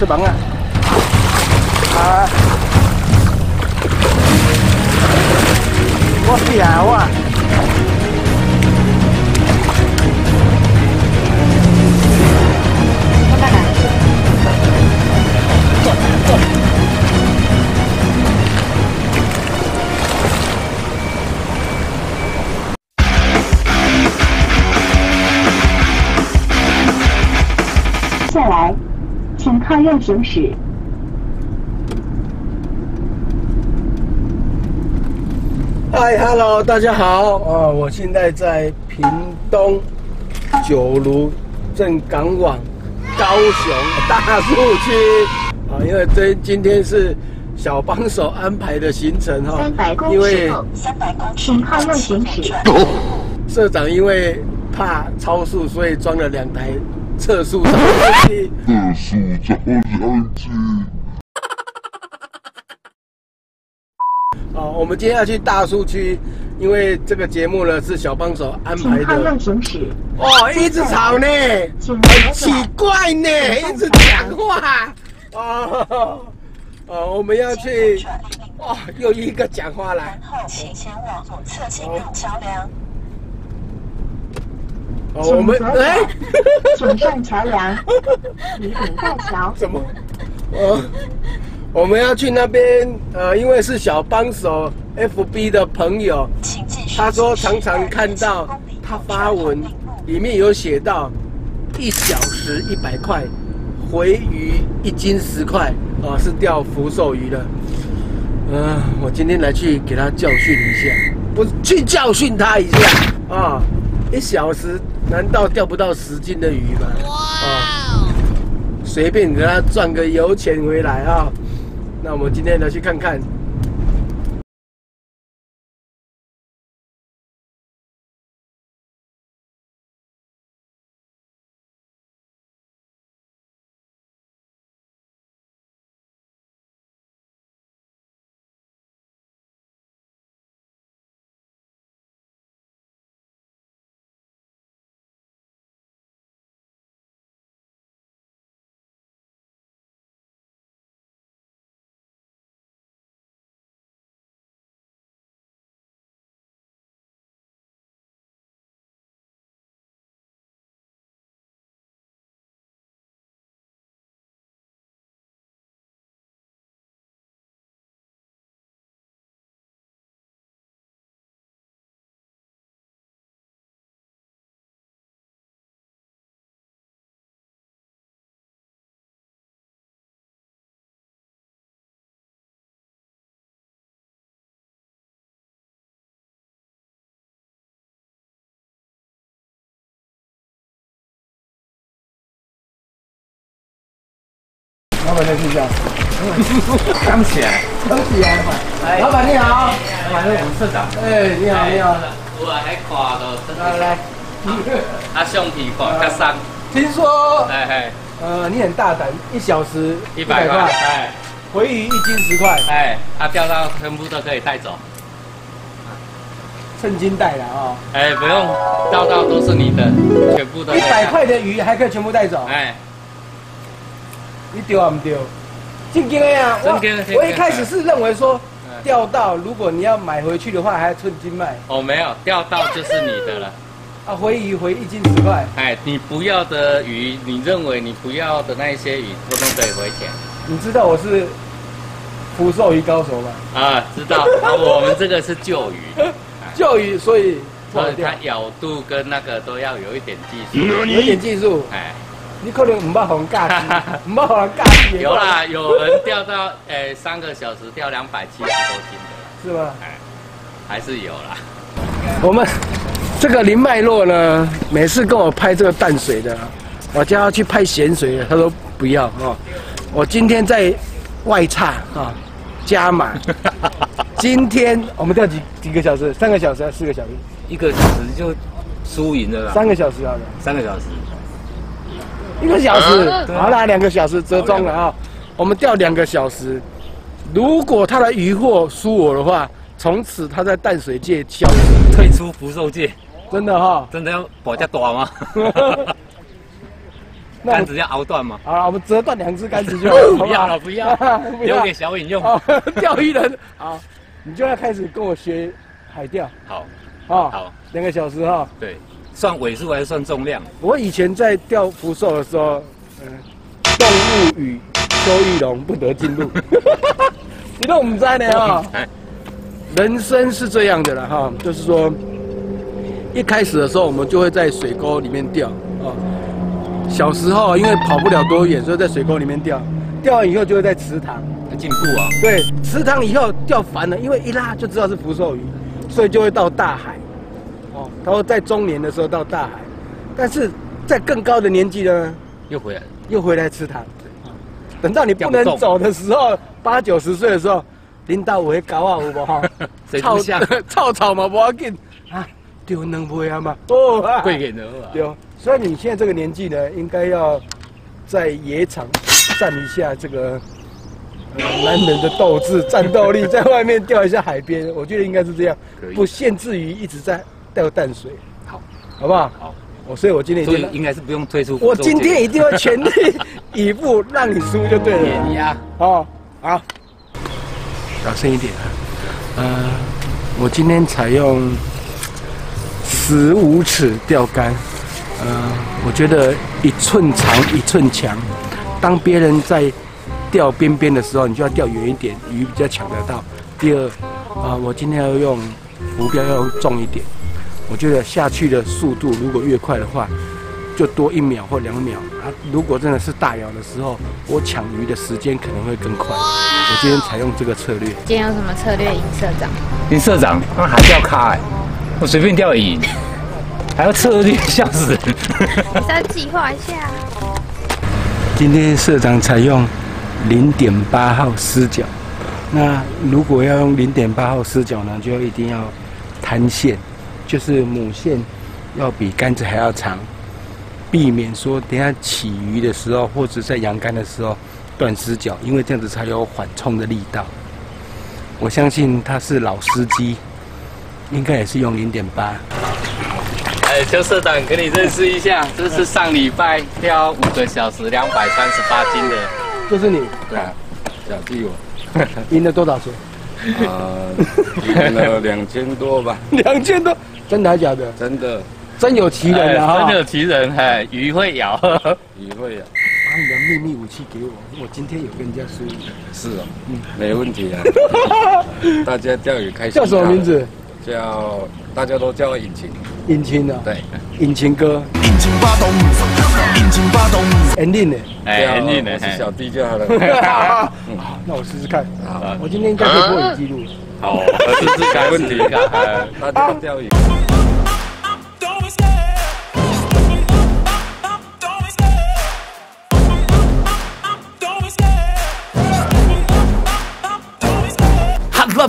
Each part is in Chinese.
tôi bắn à, à. có xì ảo à? Hãy subscribe 请靠右行驶。嗨，Hello，大家好啊！我现在在屏东九如镇港往高雄 大树区啊，因为这今天是小帮手安排的行程哈因为三百公尺，请靠右行驶。社长因为怕超速，所以装了两台测速照相机。测速照相机。哦，我们今天要去大树区，因为这个节目呢是小帮手安排的。哦，一直吵呢，很奇。怪呢，一直讲话。哦，哦，我们要去，哦，又一个讲话来。请前往左侧行人桥梁。哦，我们请左哎转，请上桥梁，以顶大桥。怎么？呃，我们要去那边，呃，因为是小帮手 FB 的朋友，请继续。他说常常看到他发文，里面有写到一小时一百块，回鱼一斤十块，啊，是钓福寿鱼的。嗯、我今天来去给他教训一下，不去教训他一下啊！一小时难道钓不到十斤的鱼吗？啊，随便给他赚个油钱回来啊！那我们今天呢去看看。板在睡觉。刚起来，刚起来嘛。老板你好。反正我们社长，哎，你好，你好。有啊，迄看都来来，啊，橡皮看较松，听说哎嘿，呃你很大胆，一小时一百块，哎回鱼一斤十块，哎，啊钓到全部都可以带走，趁金带了啊。哎，不用钓到都是你的，全部都一百块的鱼还可以全部带走，哎，你丢啊唔丢？正经的呀，我我一开始是认为说嗯钓到，如果你要买回去的话，还要寸金卖哦没有钓到就是你的了，啊，回鱼回一斤十块。哎，你不要的鱼，你认为你不要的那一些鱼，通通可以回钱你知道我是福寿鱼高手吗？啊，知道？啊我们这个是旧鱼，旧鱼，所以所以它，咬度跟那个都要有一点技术，有一点技术。哎。你可能唔捌红架机，唔捌红架机。有啦，有人钓到诶三个小时钓两百七十多斤的，是吗？哎，还是有啦。我们这个林脉络呢，每次跟我拍这个淡水的，我叫他去拍咸水的，他说不要哦。我今天在外差啊，加码。今天我们钓几几个小时？三个小时还是四个小时？一个小时就输赢了啦，三个小时好了，三个小时，一个小时。啊好啦，两个小时折中了啊。我们钓两个小时，如果他的渔获输我的话，从此他在淡水界消失，退出福寿界，真的哈、真的要保价大吗？那我杆子要熬断吗？好了，我们折断两只杆子就好 了。不要了，不要，留给小颖用。哦，钓鱼人好，你就要开始跟我学海钓好，啊。好，两个小时哈。对，算尾数还是算重量？我以前在钓福寿的时候，嗯，动物与邱玉龙不得进入。你都唔知呢哈。哎，人生是这样的了哈，就是说，一开始的时候我们就会在水沟里面钓啊。小时候因为跑不了多远，所以在水沟里面钓，钓完以后就会在池塘。要进步啊！对，池塘以后钓烦了，因为一拉就知道是福寿鱼，所以就会到大海。哦，然后在中年的时候到大海，但是在更高的年纪呢，又回来了。又回来吃糖。等到你不能走的时候，八九十岁的时候，领导我会搞啊，有无哈？谁不像？草草嘛，不要紧啊，丢能不啊嘛？哦，啊贵给能啊！对哦，所以你现在这个年纪呢，应该要在野场 站一下这个、呃、男人的斗志、战斗力，在外面钓一下海边，我觉得应该是这样不限制于一直在钓淡水，好，好不好？好，我所以，我今天已经，所以应该是不用退出。我今天一定会全力以赴让你输就对了。碾压。哦，好，小声一点啊。呃，我今天采用十五尺钓竿，呃，我觉得一寸长一寸强。当别人在钓边边的时候，你就要钓远一点，鱼比较抢得到。第二，啊、我今天要用浮标要用重一点。我觉得下去的速度如果越快的话，就多一秒或两秒啊。如果真的是大咬的时候，我抢鱼的时间可能会更快。我今天采用这个策略。今天有什么策略，尹社长？林社长，那还钓咖哎，我随便钓也赢，还要策略，笑死人。你再计划一下。今天社长采用零点八号丝角，那如果要用零点八号丝角呢，就一定要弹线，就是母线要比杆子还要长，避免说等下起鱼的时候或者在扬竿的时候断死角，因为这样子才有缓冲的力道。我相信他是老司机，应该也是用零点八。哎，邱社长跟你认识一下，这是上礼拜钓五个小时两百三十八斤的，就是你对啊，小弟我，赢了多少钱？呃，赢了两千多吧，两千多，真的还假的？真的，真有其人啊！哎真有其人，哎，鱼会咬。鱼会咬？把你的秘密武器给我，我今天有跟人家说。是哦，没问题啊。大家钓鱼开心。叫什么名？字？叫大家都叫我引擎。引擎啊，对，引擎哥，引擎发动，引擎发动。肯定的。哎，叫很硬的我，是小弟就好了。好，那我试试看。好，我今天应该可以破你记录。好，试试看，问题试试看哎大家钓鱼。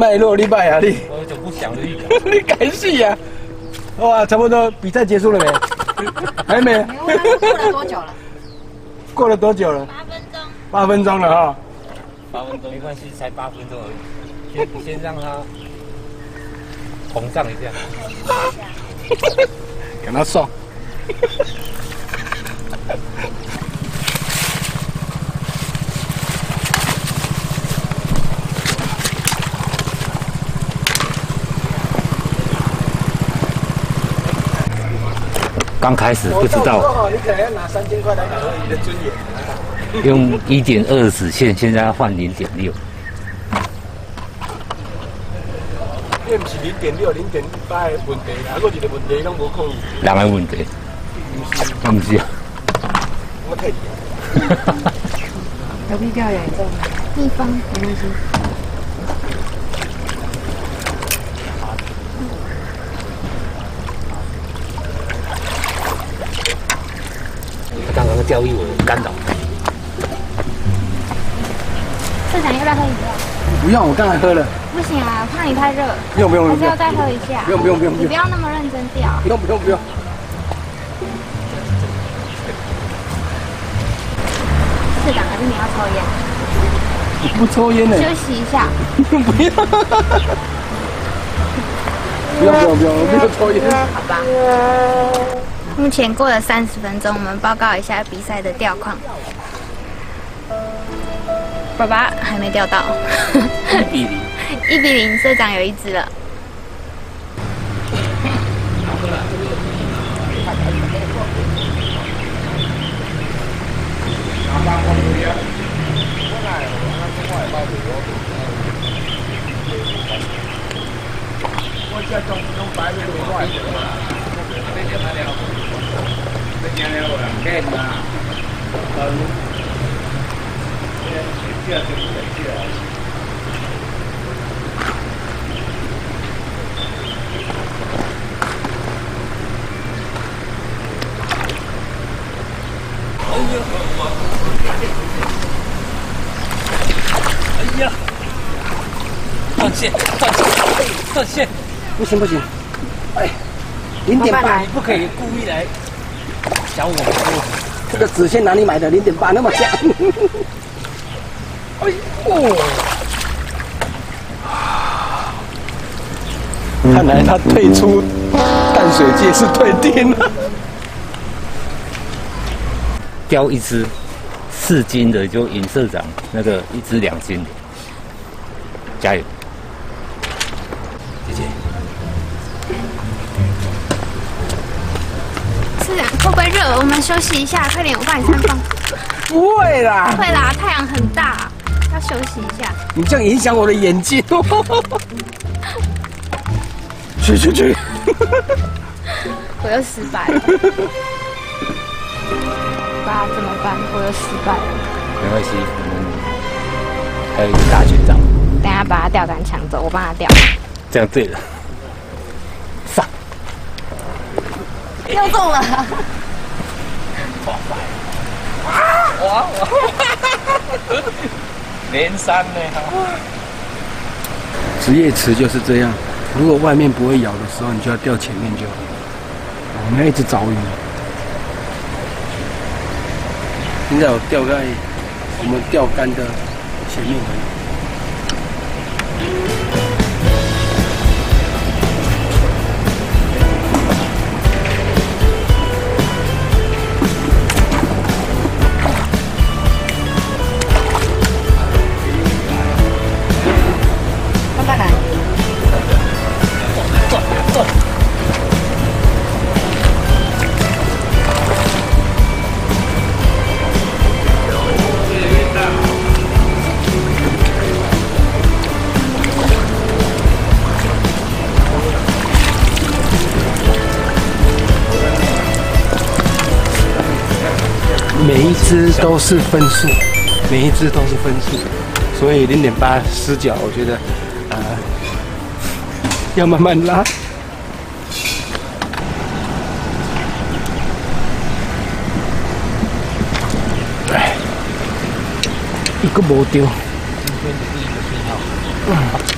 脉络你拜啊你，我有种不祥的预感。你改戏呀？哇，差不多比赛结束了没？还没。过了多久了？过了多久了？八分钟。八分钟了哈。八分钟没关系，才八分钟而已。先先让它膨胀一下。给他送。刚开始不知道，哦，你可能要拿三千块来养你的尊严。用一点二子线，现在要换零点六，因为不是零点六、零点八的问题啦，还有一个问题拢无考虑，两个问题，我不是啊。我太低。隔壁钓远重，地方没关系。钓鱼我干扰。社长要不要喝饮料？不用，我刚才喝了。不行啊，怕你太热，不用不用还是要再喝一下。不用不用不用你不要那么认真钓。不用不用不用。社长，还是你要抽烟？我不抽烟呢。休息一下。不要。不要不要不要，我没有抽烟。好吧。目前过了三十分钟，我们报告一下比赛的钓况。爸爸还没钓到，一比零，一比零，社长有一只了。断线，断线，断线，不行不行，哎，零点八，你不可以故意来想我们。这个纸线哪里买的？零点八那么香。哎呦，看来他退出淡水界是退定了。钓一只四斤的就尹社长那个一只两斤的，加油！我们休息一下，快点，我帮你穿帮。不会啦，会啦，太阳很大，要休息一下。你这样影响我的眼睛。去去去！我又失败了。爸，怎么办？我又失败了。没关系，我们还有一个大军长，等下把他钓竿抢走，我帮他钓。这样对了。上，又中了。哇哇！连三呢！职业池就是这样，如果外面不会咬的时候，你就要钓前面就好。我们要一直找鱼。现在我钓在我们钓竿的前面而已。每一只都是分数，每一只都是分数，所以零点八失脚，我觉得呃要慢慢拉。哎，一个没丢。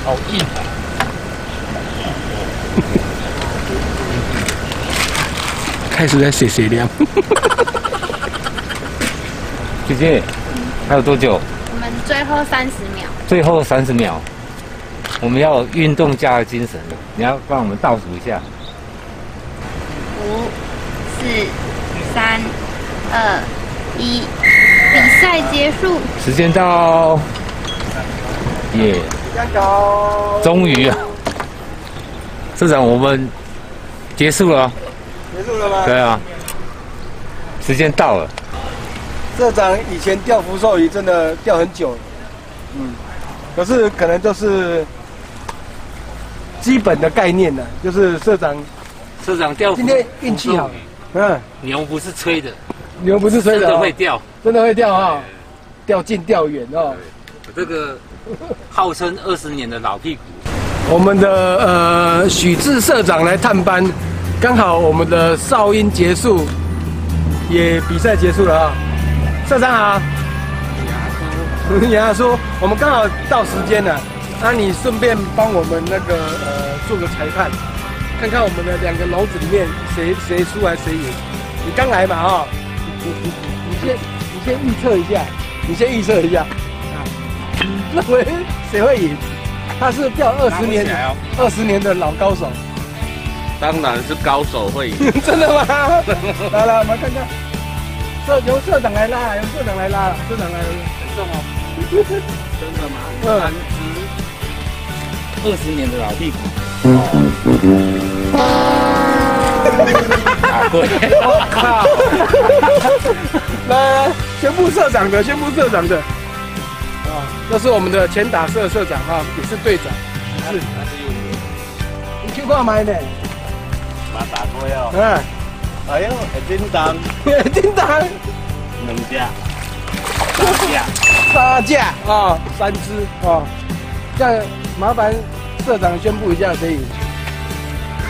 好硬。开始在水水量。姐姐，还有多久？我们最后三十秒。最后三十秒，我们要有运动家的精神了。你要帮我们倒数一下。五、四、三、二、一，比赛结束。时间到，耶、终于啊！社长，我们结束了啊。结束了吗？对啊，时间到了。社长以前钓福寿鱼真的钓很久了，嗯，可是可能就是基本的概念呢，就是社长社长钓今天运气好，嗯，牛不是吹的，牛不是吹的、真哦，的会钓。真的会钓啊、钓近钓远哦。这个号称二十年的老屁股，我们的呃许志社长来探班，刚好我们的哨音结束，也比赛结束了啊。社长好，杨叔，我们刚好到时间了，那、你顺便帮我们那个呃做个裁判，看看我们的两个篓子里面谁谁输还是谁赢。你刚来嘛哈、你你你你先你先预测一下，你先预测一下啊，你认为谁会赢？他是钓二十年二十年的老高手，当然是高手会赢。真的吗？来来，我们看看，社由社长来拉，由社长来拉了，社长来了，很重哦。真的吗？嗯，二十年的老屁股。啊，对，我靠！来来，宣布社长的，宣布社长的。啊，这是我们的前打社社长哈，也是队长，是他是有。你去看买呢？马打过哟。嗯，哎呦，会叮当，叮当，两架，三架。杀价啊，三只啊，这样麻烦社长宣布一下谁赢。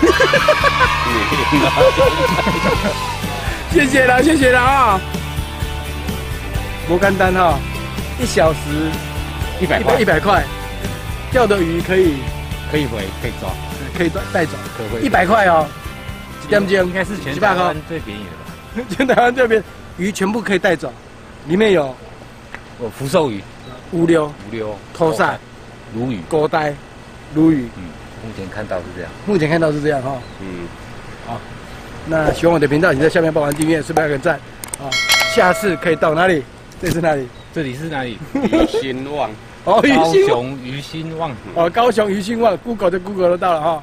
谢谢了，谢谢了啊！摩干单哈，一小时一百块。一百一百块，钓的鱼可以。可以回，可以抓，可以带带走，可回。一百块哦，几点钟？应该是全台湾，最便宜的吧？全台湾这边鱼全部可以带走，里面有哦，福寿鱼、乌溜、五溜、头鳝、鲈鱼，狗带、鲈鱼，嗯，目前看到是这样。目前看到是这样哈。嗯，好那喜欢我的频道，请在下面帮忙订阅，顺便按个赞啊！下次可以到哪里？这是哪里？这里是哪里？鱼兴旺。哦，鱼高雄鱼兴旺。哦，高雄鱼兴旺，Google 就 Google 得到了哈。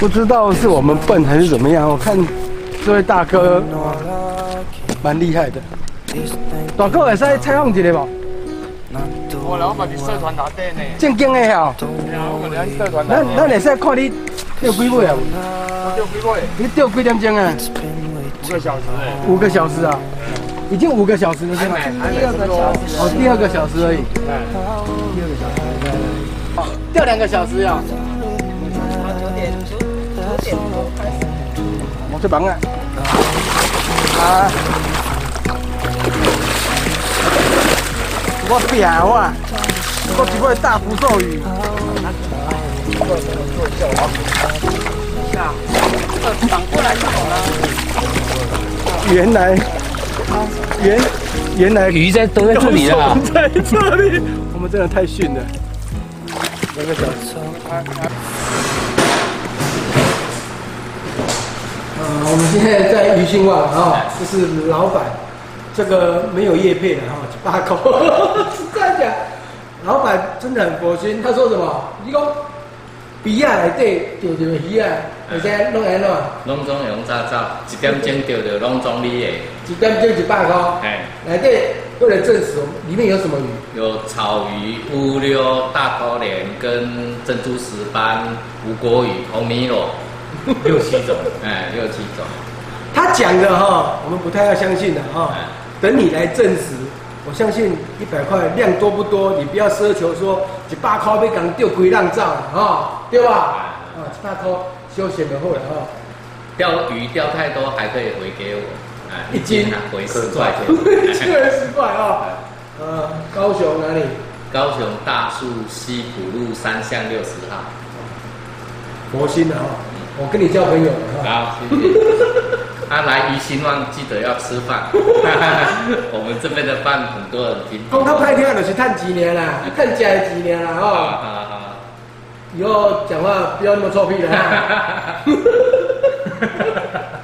不知道是我们笨还是怎么样，我看这位大哥蛮厉害的。大哥会使采访一下无？我老板是社团呢，正经的哦，我们社团咱咱会使看你钓几尾啊？钓几位，你钓几点钟啊？五个小时哎，五个小时啊，已经五个小时了，是吗？第二个小时，哦，第二个小时而已。哎，第二个小时，哦，钓两个小时呀。我最忙啊！啊！我拼我，我一尾大福寿鱼。反过来就好了。原来，原原来鱼在都在这里啊！在这里，我们真的太逊了。那个小时。呃，我们现在在鱼兴旺啊，这是老板，这个没有叶配的哈，八口，是这样讲。老板真的很佛心，他说什么？你讲比亚内底钓着鱼啊，而且弄安怎？拢总用早早，一点钟钓着拢总你的，一点钟一百块。哎，内底为了证实，里面有什么鱼？有草鱼、乌溜、大高莲跟珍珠石斑、无国鱼、红米螺，六七种，哎，六七种。他讲的哈，我们不太要相信的哈哎。等你来证实，我相信一百块量多不多，你不要奢求说一百块要讲钓几浪照哈，对吧？啊，一百块休闲的后来哈，钓鱼钓太多还可以回给我，哎，一斤啊回十块一钱。个人十块啊。呃，高雄哪里？高雄大树西浦路三巷六十号。佛心的哈，我跟你交朋友。好，谢谢。他来宜兴旺记得要吃饭，我们这边的饭很多人听。讲他拍片就是探几年啦，探假的几年啦哦。好好。以后讲话不要那么臭屁了哈。